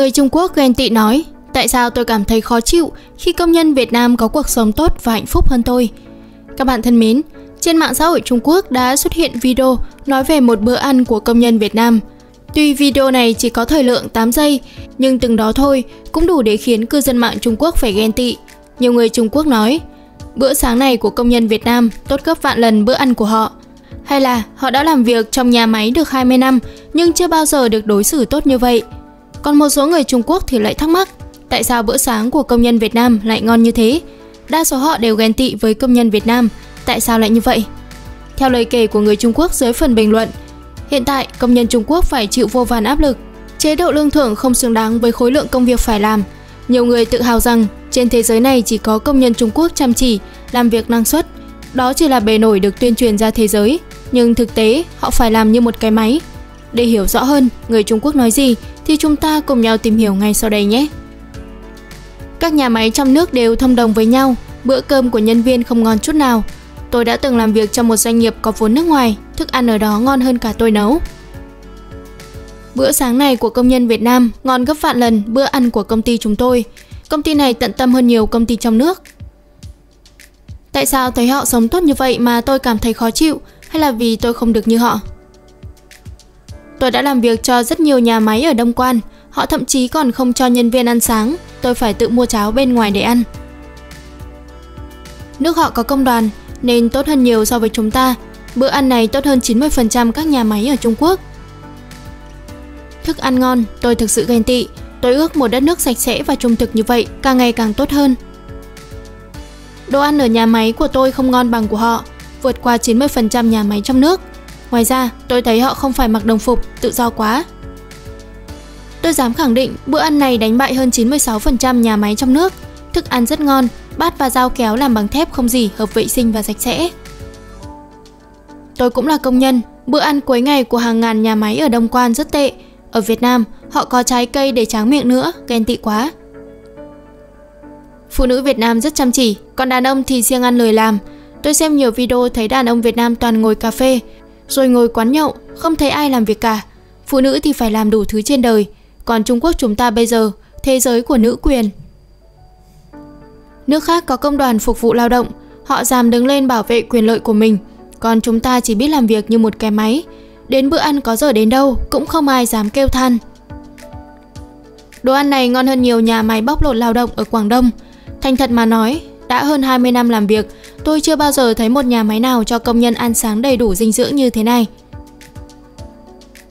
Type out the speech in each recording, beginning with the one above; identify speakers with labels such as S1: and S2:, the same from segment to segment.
S1: Người Trung Quốc ghen tị nói, tại sao tôi cảm thấy khó chịu khi công nhân Việt Nam có cuộc sống tốt và hạnh phúc hơn tôi. Các bạn thân mến, trên mạng xã hội Trung Quốc đã xuất hiện video nói về một bữa ăn của công nhân Việt Nam. Tuy video này chỉ có thời lượng 8 giây, nhưng từng đó thôi cũng đủ để khiến cư dân mạng Trung Quốc phải ghen tị. Nhiều người Trung Quốc nói, bữa sáng này của công nhân Việt Nam tốt gấp vạn lần bữa ăn của họ. Hay là họ đã làm việc trong nhà máy được 20 năm nhưng chưa bao giờ được đối xử tốt như vậy. Còn một số người Trung Quốc thì lại thắc mắc, tại sao bữa sáng của công nhân Việt Nam lại ngon như thế? Đa số họ đều ghen tị với công nhân Việt Nam, tại sao lại như vậy? Theo lời kể của người Trung Quốc dưới phần bình luận, hiện tại công nhân Trung Quốc phải chịu vô vàn áp lực, chế độ lương thưởng không xứng đáng với khối lượng công việc phải làm. Nhiều người tự hào rằng trên thế giới này chỉ có công nhân Trung Quốc chăm chỉ, làm việc năng suất. Đó chỉ là bề nổi được tuyên truyền ra thế giới, nhưng thực tế họ phải làm như một cái máy. Để hiểu rõ hơn người Trung Quốc nói gì thì chúng ta cùng nhau tìm hiểu ngay sau đây nhé. Các nhà máy trong nước đều thông đồng với nhau, bữa cơm của nhân viên không ngon chút nào. Tôi đã từng làm việc trong một doanh nghiệp có vốn nước ngoài, thức ăn ở đó ngon hơn cả tôi nấu. Bữa sáng này của công nhân Việt Nam ngon gấp vạn lần bữa ăn của công ty chúng tôi. Công ty này tận tâm hơn nhiều công ty trong nước. Tại sao thấy họ sống tốt như vậy mà tôi cảm thấy khó chịu hay là vì tôi không được như họ? Tôi đã làm việc cho rất nhiều nhà máy ở Đông Quan, họ thậm chí còn không cho nhân viên ăn sáng, tôi phải tự mua cháo bên ngoài để ăn. Nước họ có công đoàn nên tốt hơn nhiều so với chúng ta. Bữa ăn này tốt hơn 90% các nhà máy ở Trung Quốc. Thức ăn ngon, tôi thực sự ghen tị. Tôi ước một đất nước sạch sẽ và trung thực như vậy càng ngày càng tốt hơn. Đồ ăn ở nhà máy của tôi không ngon bằng của họ, vượt qua 90% nhà máy trong nước. Ngoài ra, tôi thấy họ không phải mặc đồng phục, tự do quá. Tôi dám khẳng định bữa ăn này đánh bại hơn 96% nhà máy trong nước. Thức ăn rất ngon, bát và dao kéo làm bằng thép không gì, hợp vệ sinh và sạch sẽ. Tôi cũng là công nhân, bữa ăn cuối ngày của hàng ngàn nhà máy ở Đông Quan rất tệ. Ở Việt Nam, họ có trái cây để tráng miệng nữa, ghen tị quá. Phụ nữ Việt Nam rất chăm chỉ, còn đàn ông thì riêng ăn lười làm. Tôi xem nhiều video thấy đàn ông Việt Nam toàn ngồi cà phê, rồi ngồi quán nhậu, không thấy ai làm việc cả. Phụ nữ thì phải làm đủ thứ trên đời, còn Trung Quốc chúng ta bây giờ, thế giới của nữ quyền. Nước khác có công đoàn phục vụ lao động, họ dám đứng lên bảo vệ quyền lợi của mình, còn chúng ta chỉ biết làm việc như một cái máy. Đến bữa ăn có giờ đến đâu cũng không ai dám kêu than. Đồ ăn này ngon hơn nhiều nhà máy bóc lột lao động ở Quảng Đông. Thành thật mà nói, đã hơn 20 năm làm việc, tôi chưa bao giờ thấy một nhà máy nào cho công nhân ăn sáng đầy đủ dinh dưỡng như thế này.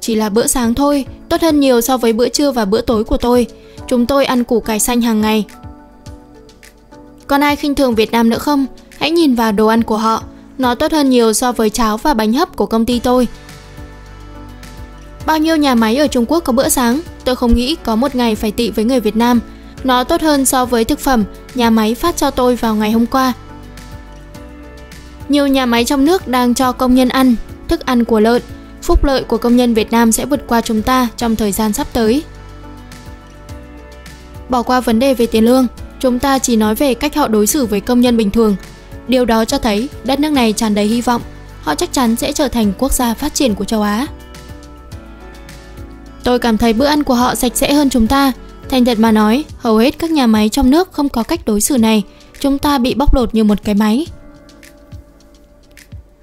S1: Chỉ là bữa sáng thôi, tốt hơn nhiều so với bữa trưa và bữa tối của tôi. Chúng tôi ăn củ cải xanh hàng ngày. Còn ai khinh thường Việt Nam nữa không? Hãy nhìn vào đồ ăn của họ. Nó tốt hơn nhiều so với cháo và bánh hấp của công ty tôi. Bao nhiêu nhà máy ở Trung Quốc có bữa sáng, tôi không nghĩ có một ngày phải tị với người Việt Nam. Nó tốt hơn so với thực phẩm nhà máy phát cho tôi vào ngày hôm qua. Nhiều nhà máy trong nước đang cho công nhân ăn, thức ăn của lợn, phúc lợi của công nhân Việt Nam sẽ vượt qua chúng ta trong thời gian sắp tới. Bỏ qua vấn đề về tiền lương, chúng ta chỉ nói về cách họ đối xử với công nhân bình thường. Điều đó cho thấy đất nước này tràn đầy hy vọng, họ chắc chắn sẽ trở thành quốc gia phát triển của châu Á. Tôi cảm thấy bữa ăn của họ sạch sẽ hơn chúng ta. Thành thật mà nói, hầu hết các nhà máy trong nước không có cách đối xử này. Chúng ta bị bóc lột như một cái máy.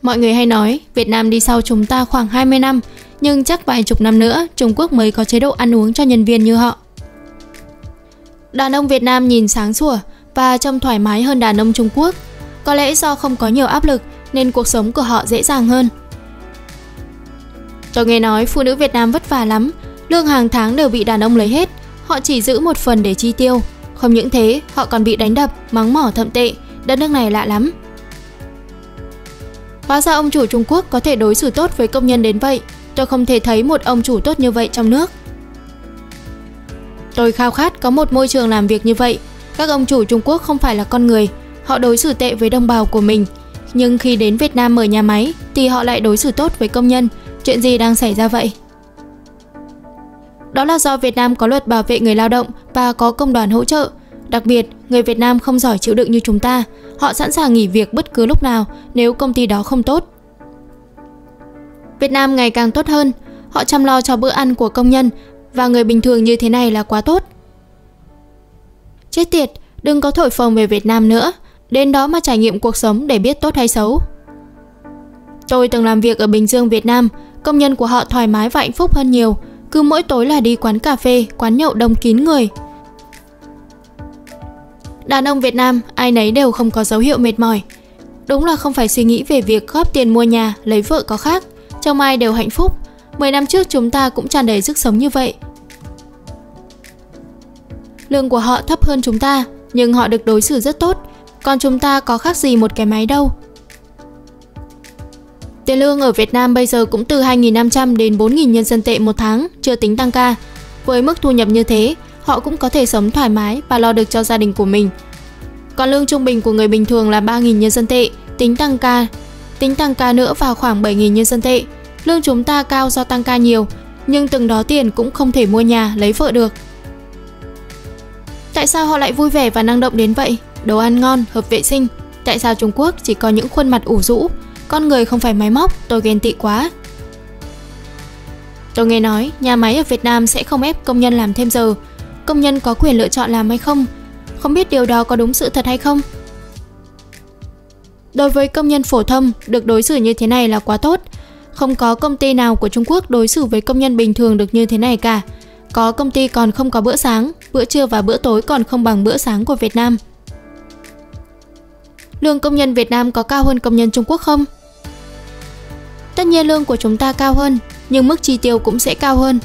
S1: Mọi người hay nói Việt Nam đi sau chúng ta khoảng 20 năm, nhưng chắc vài chục năm nữa Trung Quốc mới có chế độ ăn uống cho nhân viên như họ. Đàn ông Việt Nam nhìn sáng sủa và trông thoải mái hơn đàn ông Trung Quốc. Có lẽ do không có nhiều áp lực nên cuộc sống của họ dễ dàng hơn. Tôi nghe nói phụ nữ Việt Nam vất vả lắm, lương hàng tháng đều bị đàn ông lấy hết, họ chỉ giữ một phần để chi tiêu. Không những thế, họ còn bị đánh đập, mắng mỏ thậm tệ, đất nước này lạ lắm. Hóa ra ông chủ Trung Quốc có thể đối xử tốt với công nhân đến vậy, tôi không thể thấy một ông chủ tốt như vậy trong nước. Tôi khao khát có một môi trường làm việc như vậy. Các ông chủ Trung Quốc không phải là con người, họ đối xử tệ với đồng bào của mình. Nhưng khi đến Việt Nam mở nhà máy thì họ lại đối xử tốt với công nhân. Chuyện gì đang xảy ra vậy? Đó là do Việt Nam có luật bảo vệ người lao động và có công đoàn hỗ trợ. Đặc biệt, người Việt Nam không giỏi chịu đựng như chúng ta, họ sẵn sàng nghỉ việc bất cứ lúc nào nếu công ty đó không tốt. Việt Nam ngày càng tốt hơn, họ chăm lo cho bữa ăn của công nhân và người bình thường như thế này là quá tốt. Chết tiệt, đừng có thổi phồng về Việt Nam nữa, đến đó mà trải nghiệm cuộc sống để biết tốt hay xấu. Tôi từng làm việc ở Bình Dương, Việt Nam, công nhân của họ thoải mái và hạnh phúc hơn nhiều, cứ mỗi tối là đi quán cà phê, quán nhậu đông kín người. Đàn ông Việt Nam ai nấy đều không có dấu hiệu mệt mỏi. Đúng là không phải suy nghĩ về việc góp tiền mua nhà, lấy vợ có khác, trong ai đều hạnh phúc. 10 năm trước chúng ta cũng tràn đầy sức sống như vậy. Lương của họ thấp hơn chúng ta, nhưng họ được đối xử rất tốt, còn chúng ta có khác gì một cái máy đâu. Tiền lương ở Việt Nam bây giờ cũng từ 2.500 đến 4.000 nhân dân tệ một tháng, chưa tính tăng ca. Với mức thu nhập như thế, họ cũng có thể sống thoải mái và lo được cho gia đình của mình. Còn lương trung bình của người bình thường là 3.000 nhân dân tệ, tính tăng ca. Tính tăng ca nữa vào khoảng 7.000 nhân dân tệ. Lương chúng ta cao do tăng ca nhiều, nhưng từng đó tiền cũng không thể mua nhà, lấy vợ được. Tại sao họ lại vui vẻ và năng động đến vậy? Đồ ăn ngon, hợp vệ sinh. Tại sao Trung Quốc chỉ có những khuôn mặt ủ rũ, con người không phải máy móc, tôi ghen tị quá. Tôi nghe nói nhà máy ở Việt Nam sẽ không ép công nhân làm thêm giờ. Công nhân có quyền lựa chọn làm hay không? Không biết điều đó có đúng sự thật hay không? Đối với công nhân phổ thông, được đối xử như thế này là quá tốt. Không có công ty nào của Trung Quốc đối xử với công nhân bình thường được như thế này cả. Có công ty còn không có bữa sáng, bữa trưa và bữa tối còn không bằng bữa sáng của Việt Nam. Lương công nhân Việt Nam có cao hơn công nhân Trung Quốc không? Tất nhiên lương của chúng ta cao hơn, nhưng mức chi tiêu cũng sẽ cao hơn.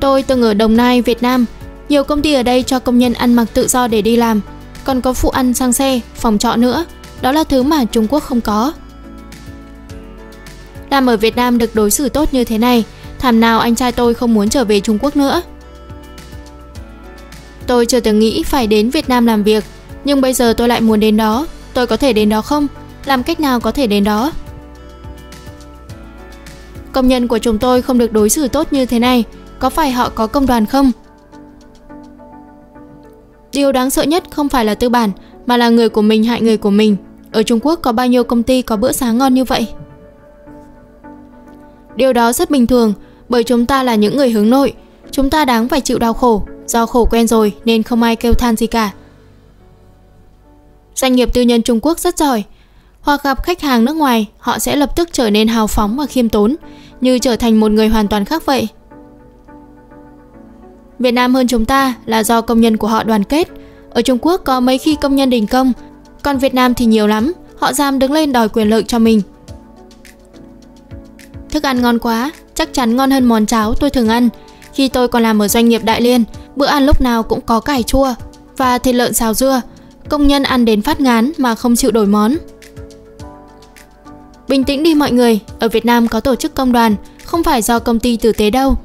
S1: Tôi từng ở Đồng Nai, Việt Nam. Nhiều công ty ở đây cho công nhân ăn mặc tự do để đi làm, còn có phụ ăn sang xe, phòng trọ nữa. Đó là thứ mà Trung Quốc không có. Làm ở Việt Nam được đối xử tốt như thế này, thảm nào anh trai tôi không muốn trở về Trung Quốc nữa. Tôi chưa từng nghĩ phải đến Việt Nam làm việc, nhưng bây giờ tôi lại muốn đến đó. Tôi có thể đến đó không? Làm cách nào có thể đến đó? Công nhân của chúng tôi không được đối xử tốt như thế này, có phải họ có công đoàn không? Điều đáng sợ nhất không phải là tư bản, mà là người của mình hại người của mình. Ở Trung Quốc có bao nhiêu công ty có bữa sáng ngon như vậy? Điều đó rất bình thường, bởi chúng ta là những người hướng nội, chúng ta đáng phải chịu đau khổ, do khổ quen rồi nên không ai kêu than gì cả. Doanh nghiệp tư nhân Trung Quốc rất giỏi, hoặc gặp khách hàng nước ngoài, họ sẽ lập tức trở nên hào phóng và khiêm tốn, như trở thành một người hoàn toàn khác vậy. Việt Nam hơn chúng ta là do công nhân của họ đoàn kết. Ở Trung Quốc có mấy khi công nhân đình công, còn Việt Nam thì nhiều lắm, họ dám đứng lên đòi quyền lợi cho mình. Thức ăn ngon quá, chắc chắn ngon hơn món cháo tôi thường ăn. Khi tôi còn làm ở doanh nghiệp Đại Liên, bữa ăn lúc nào cũng có cải chua và thịt lợn xào dưa. Công nhân ăn đến phát ngán mà không chịu đổi món. Bình tĩnh đi mọi người, ở Việt Nam có tổ chức công đoàn, không phải do công ty tử tế đâu.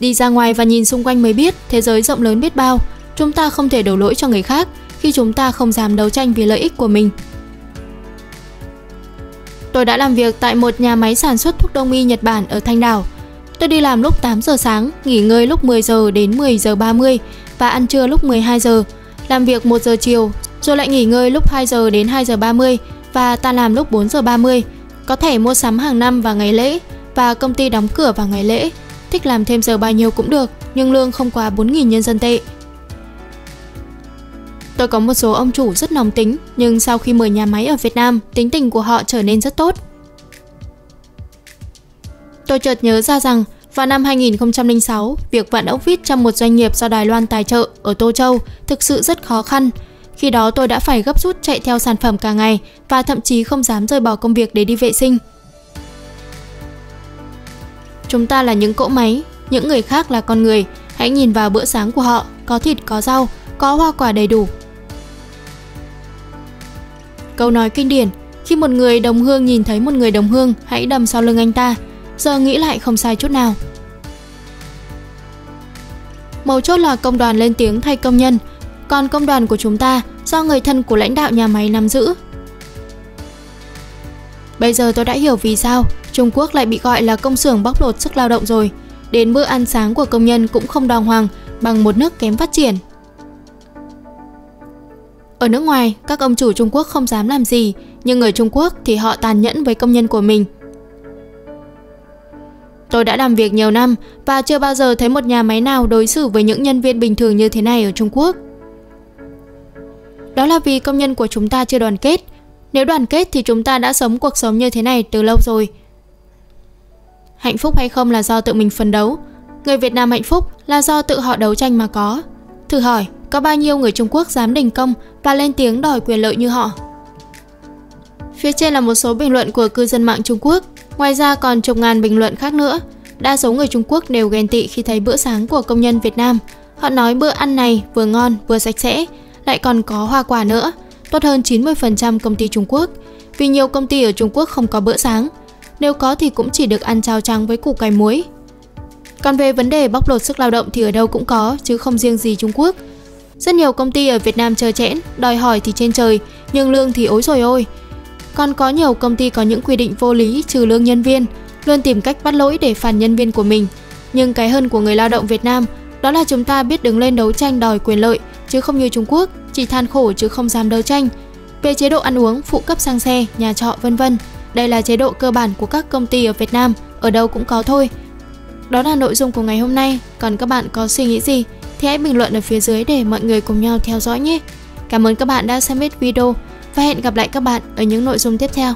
S1: Đi ra ngoài và nhìn xung quanh mới biết thế giới rộng lớn biết bao, chúng ta không thể đổ lỗi cho người khác khi chúng ta không dám đấu tranh vì lợi ích của mình. Tôi đã làm việc tại một nhà máy sản xuất thuốc đông y Nhật Bản ở Thanh Đảo. Tôi đi làm lúc 8 giờ sáng, nghỉ ngơi lúc 10 giờ đến 10 giờ 30 và ăn trưa lúc 12 giờ, làm việc 1 giờ chiều, rồi lại nghỉ ngơi lúc 2 giờ đến 2 giờ 30 và ta làm lúc 4 giờ 30. Có thể mua sắm hàng năm và ngày lễ và công ty đóng cửa vào ngày lễ. Thích làm thêm giờ bao nhiêu cũng được, nhưng lương không quá 4.000 nhân dân tệ. Tôi có một số ông chủ rất nóng tính, nhưng sau khi mở nhà máy ở Việt Nam, tính tình của họ trở nên rất tốt. Tôi chợt nhớ ra rằng vào năm 2006, việc vạn ốc vít trong một doanh nghiệp do Đài Loan tài trợ ở Tô Châu thực sự rất khó khăn. Khi đó tôi đã phải gấp rút chạy theo sản phẩm cả ngày và thậm chí không dám rời bỏ công việc để đi vệ sinh. Chúng ta là những cỗ máy, những người khác là con người. Hãy nhìn vào bữa sáng của họ, có thịt, có rau, có hoa quả đầy đủ. Câu nói kinh điển, khi một người đồng hương nhìn thấy một người đồng hương, hãy đầm sau lưng anh ta. Giờ nghĩ lại không sai chút nào. Mấu chốt là công đoàn lên tiếng thay công nhân, còn công đoàn của chúng ta do người thân của lãnh đạo nhà máy nắm giữ. Bây giờ tôi đã hiểu vì sao Trung Quốc lại bị gọi là công xưởng bóc lột sức lao động rồi. Đến bữa ăn sáng của công nhân cũng không đàng hoàng bằng một nước kém phát triển. Ở nước ngoài, các ông chủ Trung Quốc không dám làm gì, nhưng người Trung Quốc thì họ tàn nhẫn với công nhân của mình. Tôi đã làm việc nhiều năm và chưa bao giờ thấy một nhà máy nào đối xử với những nhân viên bình thường như thế này ở Trung Quốc. Đó là vì công nhân của chúng ta chưa đoàn kết. Nếu đoàn kết thì chúng ta đã sống cuộc sống như thế này từ lâu rồi. Hạnh phúc hay không là do tự mình phấn đấu. Người Việt Nam hạnh phúc là do tự họ đấu tranh mà có. Thử hỏi, có bao nhiêu người Trung Quốc dám đình công và lên tiếng đòi quyền lợi như họ? Phía trên là một số bình luận của cư dân mạng Trung Quốc. Ngoài ra còn chục ngàn bình luận khác nữa. Đa số người Trung Quốc đều ghen tị khi thấy bữa sáng của công nhân Việt Nam. Họ nói bữa ăn này vừa ngon vừa sạch sẽ, lại còn có hoa quả nữa, tốt hơn 90% công ty Trung Quốc. Vì nhiều công ty ở Trung Quốc không có bữa sáng, nếu có thì cũng chỉ được ăn cháo trắng với củ cải muối. Còn về vấn đề bóc lột sức lao động thì ở đâu cũng có, chứ không riêng gì Trung Quốc. Rất nhiều công ty ở Việt Nam chờ chẽn, đòi hỏi thì trên trời, nhưng lương thì ối rồi ôi. Còn có nhiều công ty có những quy định vô lý trừ lương nhân viên, luôn tìm cách bắt lỗi để phản nhân viên của mình. Nhưng cái hơn của người lao động Việt Nam đó là chúng ta biết đứng lên đấu tranh đòi quyền lợi, chứ không như Trung Quốc, chỉ than khổ chứ không dám đấu tranh. Về chế độ ăn uống, phụ cấp sang xe, nhà trọ vân vân, đây là chế độ cơ bản của các công ty ở Việt Nam, ở đâu cũng có thôi. Đó là nội dung của ngày hôm nay, còn các bạn có suy nghĩ gì thì hãy bình luận ở phía dưới để mọi người cùng nhau theo dõi nhé. Cảm ơn các bạn đã xem hết video và hẹn gặp lại các bạn ở những nội dung tiếp theo.